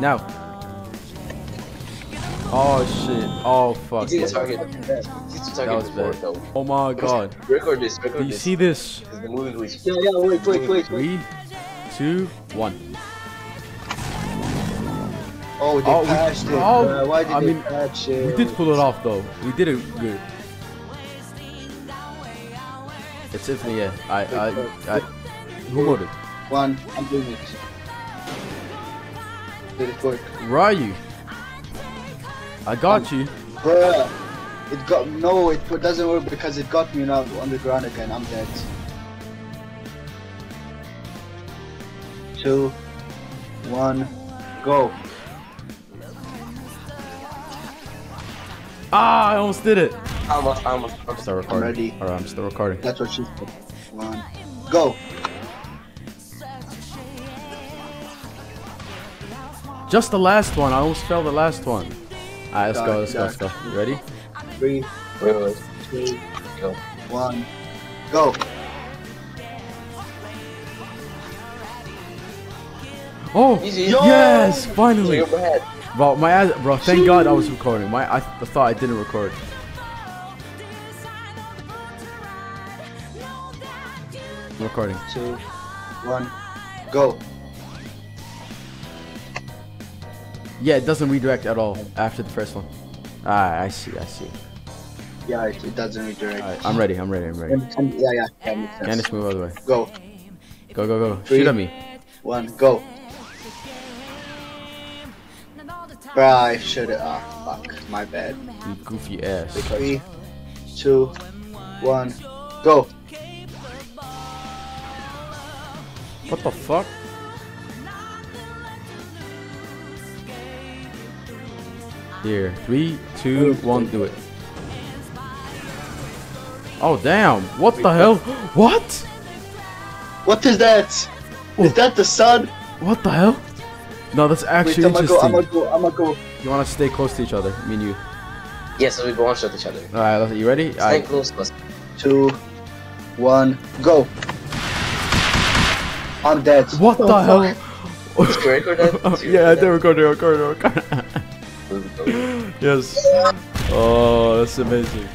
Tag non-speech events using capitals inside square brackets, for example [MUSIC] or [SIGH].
Now. Oh shit. Oh fuck. He did target. He did That was before bad. Oh my god. Record this. Record Do you this. see this? The movie glitch. Yeah, yeah, wait, wait, wait. wait. Three, two, one. Oh, they Oh, we- it. oh, bruh. Why did I they mean, patch it? We did pull it off though. We did it good. It's Tiffany, yeah. I, I, I, who wrote it? One, I'm doing it. Did it work? Where are you? I got you. Bruh, it got no, it doesn't work because it got me now on the ground again. I'm dead. Two, one, go. Ah, I almost did it. I almost, I almost. I'm still recording. ready. Alright, I'm still recording. That's what she said. One, go. Just the last one. I almost fell the last one. Alright, let's go, let's go, let's go. You ready? Three, Wait, wait, wait. two, Go. one, go. Oh, Easy. yes, So finally. you're. Bro, my ass, bro, thank God I was recording. My, I th- thought I didn't record. I'm recording. Two, one, go. Yeah, it doesn't redirect at all after the first one. Ah, I see, I see. Yeah, it, it doesn't redirect. Alright, I'm ready, I'm ready, I'm ready. And- yeah, yeah, yeah. Candice, move out of the way. Go. Go, go, go. Three. Shoot at me. One, go. Bruh, I should have. Ah, fuck. My bad. You goofy ass. Three, two, one, go. What the fuck? Here, three, two, one, do it. Oh damn! What the hell? What? What is that? Oh. Is that the sun? What the hell? No, that's Wait, actually I'm gonna go, I'm interesting. gonna go, I'm gonna go. You wanna stay close to each other, me and you. Yes, so we go on shot each other. Alright, you ready? Stay Alright. close to us. Two, one, go. I'm dead. What the oh, hell? Did you record that? [LAUGHS] Did you yeah, I record did record it, record it, record it. that? [LAUGHS] yes. Oh, that's amazing.